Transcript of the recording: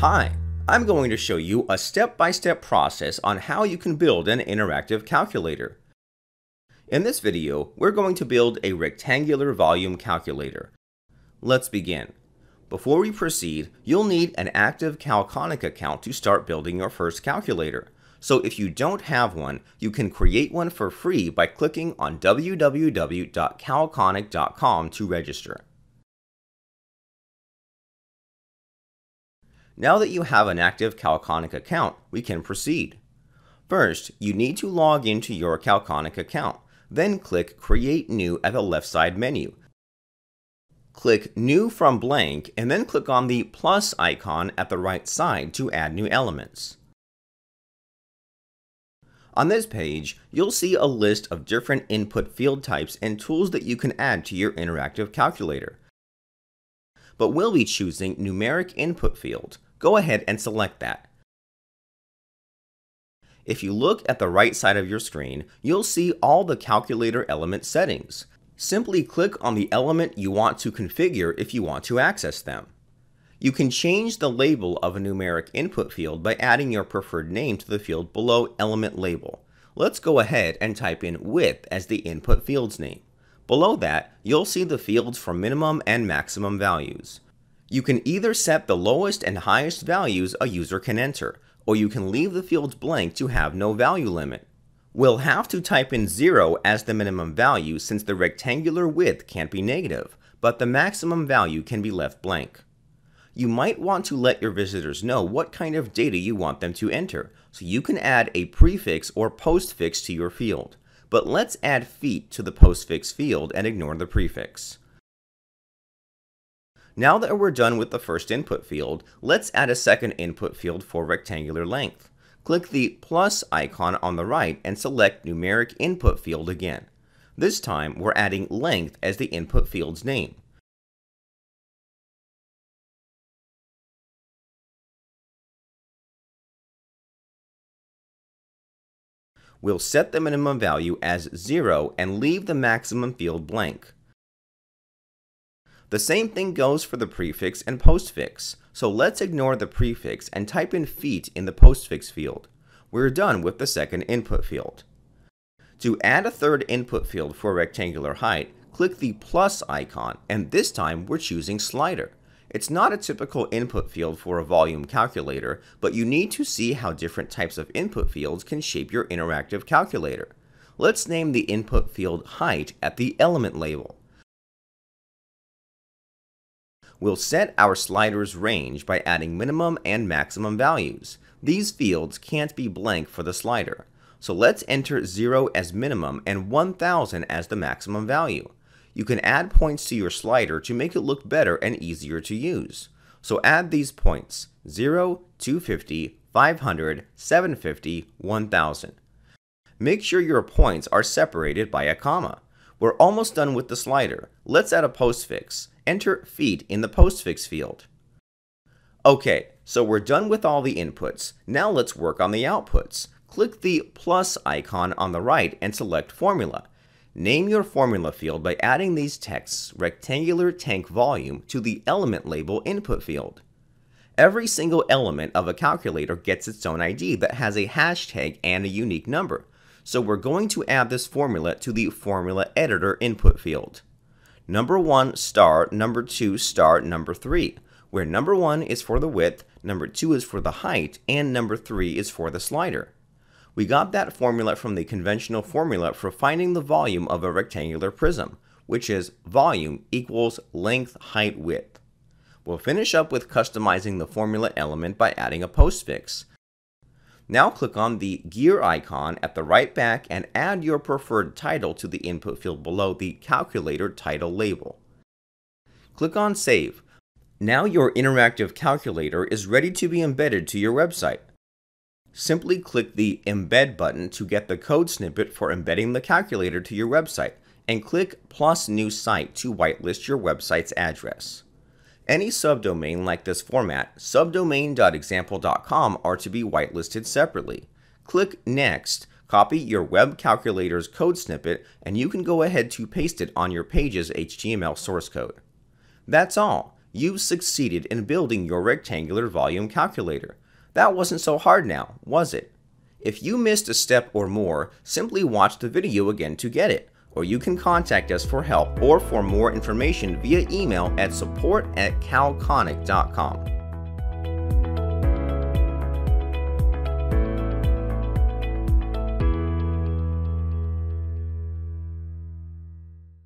Hi, I'm going to show you a step-by-step process on how you can build an interactive calculator. In this video, we're going to build a rectangular volume calculator. Let's begin. Before we proceed, you'll need an active Calconic account to start building your first calculator. So if you don't have one, you can create one for free by clicking on www.calconic.com to register. Now that you have an active Calconic account, we can proceed. First, you need to log into your Calconic account, then click Create New at the left side menu. Click New from blank and then click on the plus icon at the right side to add new elements. On this page, you'll see a list of different input field types and tools that you can add to your interactive calculator. But we'll be choosing numeric input field, go ahead and select that. If you look at the right side of your screen, you'll see all the calculator element settings. Simply click on the element you want to configure if you want to access them. You can change the label of a numeric input field by adding your preferred name to the field below element label. Let's go ahead and type in width as the input field's name. Below that, you'll see the fields for minimum and maximum values. You can either set the lowest and highest values a user can enter, or you can leave the fields blank to have no value limit. We'll have to type in 0 as the minimum value since the rectangular width can't be negative, but the maximum value can be left blank. You might want to let your visitors know what kind of data you want them to enter, so you can add a prefix or postfix to your field. But let's add feet to the postfix field and ignore the prefix. Now that we're done with the first input field, let's add a second input field for rectangular length. Click the plus icon on the right and select numeric input field again. This time, we're adding length as the input field's name. We'll set the minimum value as 0 and leave the maximum field blank. The same thing goes for the prefix and postfix, so let's ignore the prefix and type in feet in the postfix field. We're done with the second input field. To add a third input field for rectangular height, click the plus icon, and this time we're choosing slider. It's not a typical input field for a volume calculator, but you need to see how different types of input fields can shape your interactive calculator. Let's name the input field height at the element label. We'll set our slider's range by adding minimum and maximum values. These fields can't be blank for the slider. So let's enter 0 as minimum and 1000 as the maximum value. You can add points to your slider to make it look better and easier to use. So add these points 0, 250, 500, 750, 1000. Make sure your points are separated by a comma. We're almost done with the slider. Let's add a postfix enter feet in the postfix field. Okay, so we're done with all the inputs. Now let's work on the outputs. Click the plus icon on the right and select Formula. Name your formula field by adding these texts rectangular tank volume to the element label input field. Every single element of a calculator gets its own ID that has a hashtag and a unique number. So we're going to add this formula to the formula editor input field number 1 star, number 2 star, number 3, where number 1 is for the width, number 2 is for the height, and number 3 is for the slider. We got that formula from the conventional formula for finding the volume of a rectangular prism, which is volume equals length, height, width. We'll finish up with customizing the formula element by adding a postfix. Now click on the gear icon at the right back and add your preferred title to the input field below the calculator title label. Click on Save. Now your interactive calculator is ready to be embedded to your website. Simply click the Embed button to get the code snippet for embedding the calculator to your website, and click plus New Site to whitelist your website's address. Any subdomain like this format, subdomain.example.com, are to be whitelisted separately. Click Next, copy your web calculator's code snippet, and you can go ahead to paste it on your page's HTML source code. That's all. You've succeeded in building your rectangular volume calculator. That wasn't so hard now, was it? If you missed a step or more, simply watch the video again to get it, or you can contact us for help or for more information via email at support at calconic.com.